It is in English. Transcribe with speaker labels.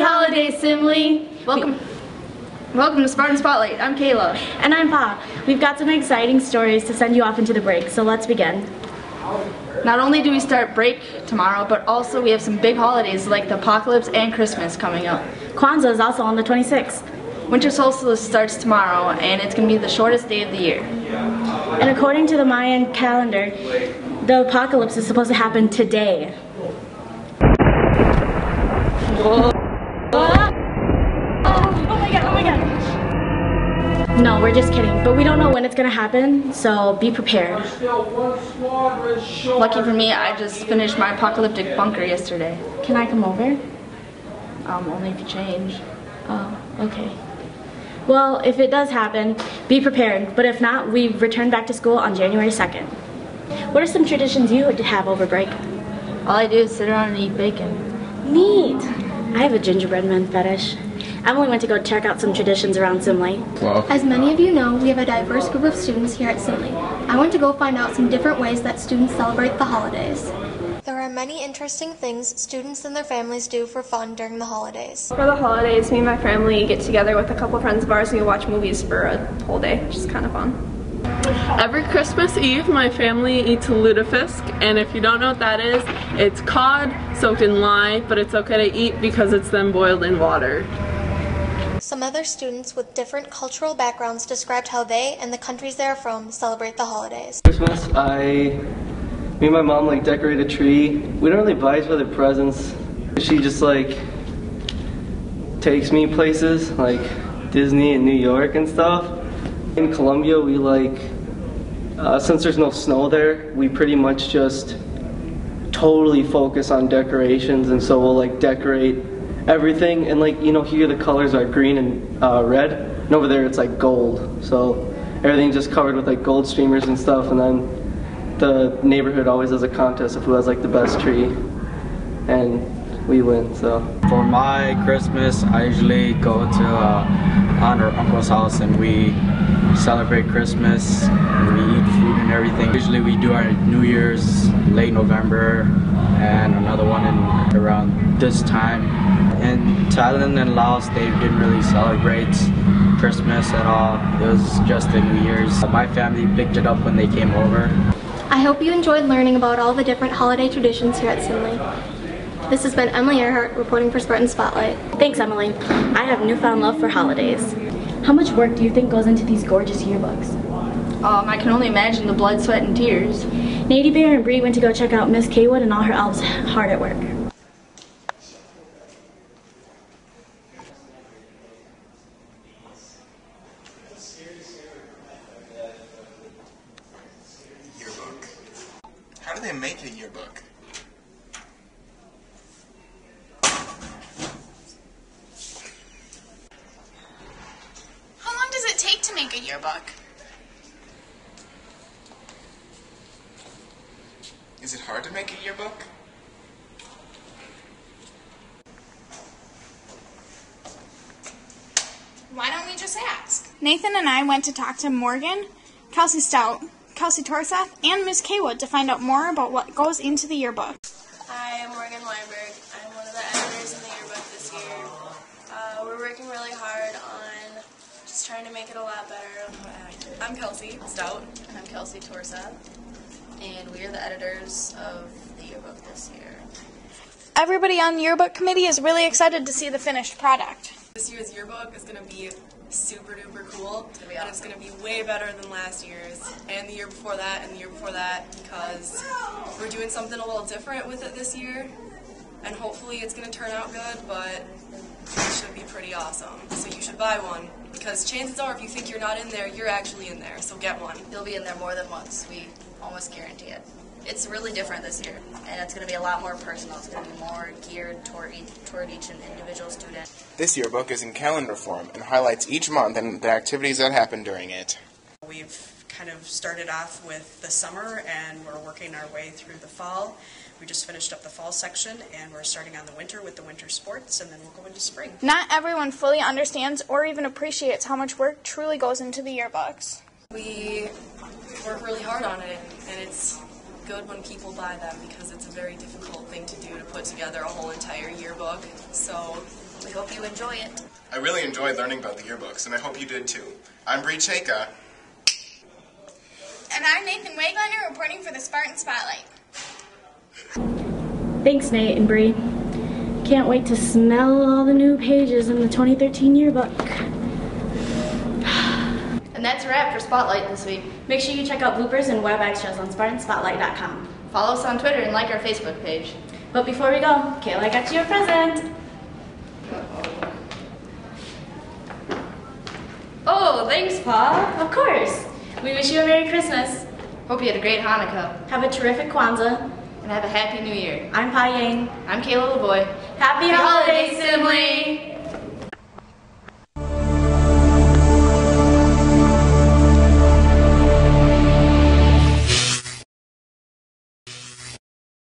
Speaker 1: Emily.
Speaker 2: Welcome. Welcome to Spartan Spotlight. I'm Kayla.
Speaker 1: And I'm Pa. We've got some exciting stories to send you off into the break, so let's begin.
Speaker 2: Not only do we start break tomorrow, but also we have some big holidays like the apocalypse and Christmas coming up.
Speaker 1: Kwanzaa is also on the 26th.
Speaker 2: Winter solstice starts tomorrow, and it's going to be the shortest day of the year.
Speaker 1: And according to the Mayan calendar, the apocalypse is supposed to happen today.
Speaker 2: Whoa.
Speaker 1: No, we're just kidding. But we don't know when it's gonna happen, so be prepared.
Speaker 2: Lucky for me, I just finished my apocalyptic bunker yesterday.
Speaker 1: Can I come over?
Speaker 2: Um, only if you change.
Speaker 1: Oh, okay. Well, if it does happen, be prepared. But if not, we return back to school on January 2nd. What are some traditions you have over break?
Speaker 2: All I do is sit around and eat bacon.
Speaker 1: Neat. I have a gingerbread man fetish. Emily went to go check out some traditions around Simley.
Speaker 3: Wow.
Speaker 4: As many of you know, we have a diverse group of students here at Simley. I went to go find out some different ways that students celebrate the holidays. There are many interesting things students and their families do for fun during the holidays.
Speaker 5: For the holidays, me and my family get together with a couple of friends of ours and we watch movies for a whole day, which is kind of fun.
Speaker 6: Every Christmas Eve, my family eats lutefisk, and if you don't know what that is, it's cod soaked in lye, but it's okay to eat because it's then boiled in water.
Speaker 4: Some other students with different cultural backgrounds described how they and the countries they are from celebrate the holidays.
Speaker 7: Christmas, I, me and my mom like decorate a tree. We don't really buy each other presents. She just like takes me places like Disney and New York and stuff. In Colombia, we like, uh, since there's no snow there, we pretty much just totally focus on decorations and so we'll like decorate everything and like you know here the colors are green and uh, red and over there it's like gold. So everything's just covered with like gold streamers and stuff and then the neighborhood always has a contest of who has like the best tree. And we win so.
Speaker 8: For my christmas i usually go to uh, aunt or uncle's house and we celebrate christmas and we eat food and everything. Usually we do our new year's late november and another one in around this time. In thailand and laos they didn't really celebrate christmas at all. It was just the new year's. My family picked it up when they came over.
Speaker 4: I hope you enjoyed learning about all the different holiday traditions here at Simley. This has been Emily Earhart reporting for Spartan Spotlight.
Speaker 1: Thanks, Emily. I have newfound love for holidays. How much work do you think goes into these gorgeous yearbooks?
Speaker 2: Um, I can only imagine the blood, sweat, and tears.
Speaker 1: Nady Bear and Bree went to go check out Miss Kaywood and all her elves hard at work.
Speaker 3: Yearbook. How do they make a yearbook?
Speaker 9: How long does it take to make a yearbook?
Speaker 3: Is it hard to make a yearbook?
Speaker 9: Why don't we just ask? Nathan and I went to talk to Morgan, Kelsey Stout, Kelsey Torseth, and Miss Kaywood to find out more about what goes into the yearbook.
Speaker 10: Hi, I'm Morgan Weinberg. Just trying to make it a lot better.
Speaker 11: I'm Kelsey Stout. And I'm Kelsey Torseth. And we are the editors of the yearbook this year.
Speaker 9: Everybody on the yearbook committee is really excited to see the finished product.
Speaker 11: This year's yearbook is going to be super duper cool. It's and it's going to be way better than last year's and the year before that and the year before that because we're doing something a little different with it this year. And hopefully it's going to turn out good, but it should be pretty awesome. So you should buy one because chances are if you think you're not in there, you're actually in there. So get one. You'll be in there more than once. We almost guarantee it. It's really different this year, and it's going to be a lot more personal. It's going to be more geared toward each, toward each individual student.
Speaker 3: This yearbook is in calendar form and highlights each month and the activities that happen during it.
Speaker 12: We've kind of started off with the summer and we're working our way through the fall. We just finished up the fall section and we're starting on the winter with the winter sports and then we'll go into spring.
Speaker 9: Not everyone fully understands or even appreciates how much work truly goes into the yearbooks.
Speaker 11: We work really hard on it, and it's good when people buy them because it's a very difficult thing to do to put together a whole entire yearbook. So
Speaker 13: We hope you enjoy it.
Speaker 3: I really enjoyed learning about the yearbooks, and I hope you did too. I'm Bree Chaka.
Speaker 9: And I'm Nathan Waglander reporting for the Spartan Spotlight.
Speaker 1: Thanks, Nate and Bree. Can't wait to smell all the new pages in the 2013 yearbook.
Speaker 2: And that's a wrap for Spotlight this week.
Speaker 1: Make sure you check out bloopers and web extras on SpartanSpotlight.com.
Speaker 2: Follow us on Twitter and like our Facebook page.
Speaker 1: But before we go, Kayla I got you a present.
Speaker 2: Oh, thanks, Pa.
Speaker 1: Of course. We wish you a Merry Christmas.
Speaker 2: Hope you had a great Hanukkah.
Speaker 1: Have a terrific Kwanzaa.
Speaker 2: And have a Happy New Year.
Speaker 1: I'm Pa Yang.
Speaker 2: I'm Kayla Lavoy.
Speaker 1: Happy,
Speaker 2: Happy
Speaker 1: holidays,
Speaker 2: holidays,
Speaker 1: Simley.